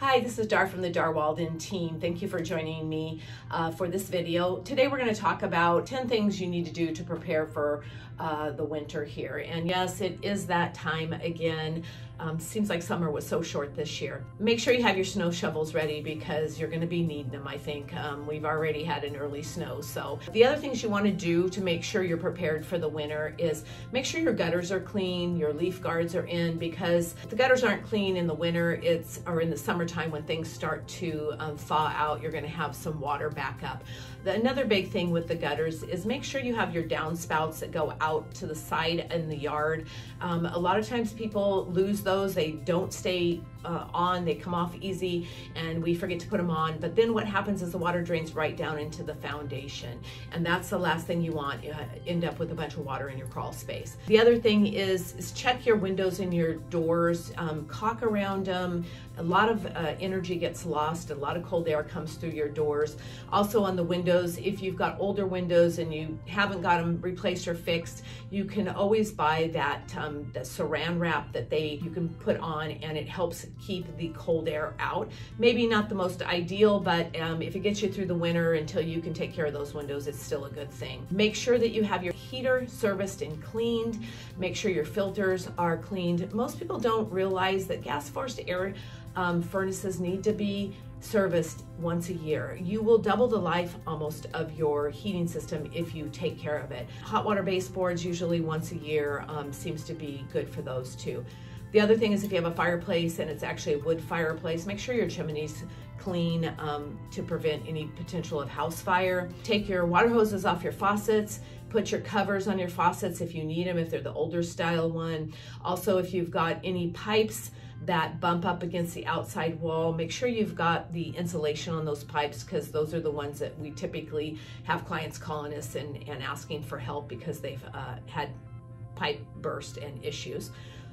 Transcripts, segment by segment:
Hi, this is Dar from the Dar Walden team. Thank you for joining me uh, for this video. Today we're going to talk about 10 things you need to do to prepare for uh, the winter here. And yes, it is that time again. Um, seems like summer was so short this year. Make sure you have your snow shovels ready because you're going to be needing them, I think. Um, we've already had an early snow. So the other things you want to do to make sure you're prepared for the winter is make sure your gutters are clean, your leaf guards are in because the gutters aren't clean in the winter, it's or in the summertime when things start to um, thaw out, you're going to have some water backup. The, another big thing with the gutters is make sure you have your downspouts that go out to the side in the yard. Um, a lot of times people lose those. They don't stay uh, on, they come off easy and we forget to put them on. But then what happens is the water drains right down into the foundation. And that's the last thing you want, you end up with a bunch of water in your crawl space. The other thing is, is check your windows and your doors, um, caulk around them. A lot of uh, energy gets lost, a lot of cold air comes through your doors. Also on the windows, if you've got older windows and you haven't got them replaced or fixed, you can always buy that um, the saran wrap that they you can put on and it helps keep the cold air out. Maybe not the most ideal, but um, if it gets you through the winter until you can take care of those windows, it's still a good thing. Make sure that you have your heater serviced and cleaned. Make sure your filters are cleaned. Most people don't realize that gas forced air um, furnaces need to be serviced once a year. You will double the life almost of your heating system if you take care of it. Hot water baseboards usually once a year um, seems to be good for those too. The other thing is if you have a fireplace and it's actually a wood fireplace, make sure your chimney's clean um, to prevent any potential of house fire. Take your water hoses off your faucets, put your covers on your faucets if you need them, if they're the older style one. Also, if you've got any pipes that bump up against the outside wall, make sure you've got the insulation on those pipes because those are the ones that we typically have clients calling us and, and asking for help because they've uh, had pipe burst and issues.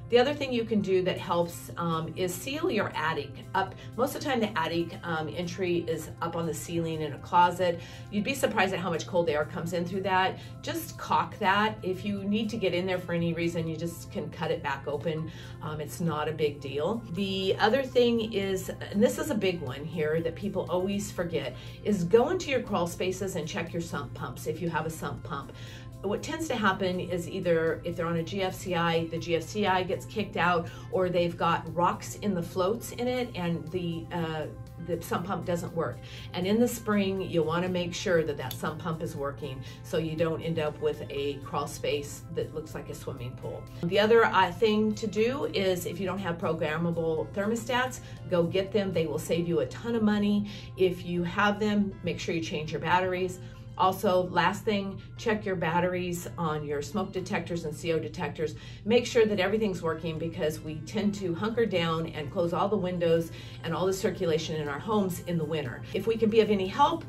The other thing you can do that helps um, is seal your attic up. Most of the time the attic um, entry is up on the ceiling in a closet. You'd be surprised at how much cold air comes in through that. Just caulk that. If you need to get in there for any reason, you just can cut it back open. Um, it's not a big deal. The other thing is, and this is a big one here that people always forget, is go into your crawl spaces and check your sump pumps if you have a sump pump what tends to happen is either if they're on a GFCI, the GFCI gets kicked out, or they've got rocks in the floats in it and the uh, the sump pump doesn't work. And in the spring, you want to make sure that that sump pump is working so you don't end up with a crawl space that looks like a swimming pool. The other uh, thing to do is if you don't have programmable thermostats, go get them. They will save you a ton of money. If you have them, make sure you change your batteries. Also, last thing, check your batteries on your smoke detectors and CO detectors. Make sure that everything's working because we tend to hunker down and close all the windows and all the circulation in our homes in the winter. If we can be of any help,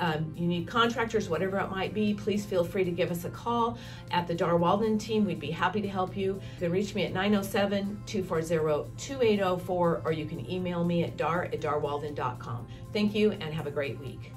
um, you need contractors, whatever it might be, please feel free to give us a call at the Dar Walden team. We'd be happy to help you. You can reach me at 907-240-2804 or you can email me at dar at darwalden.com. Thank you and have a great week.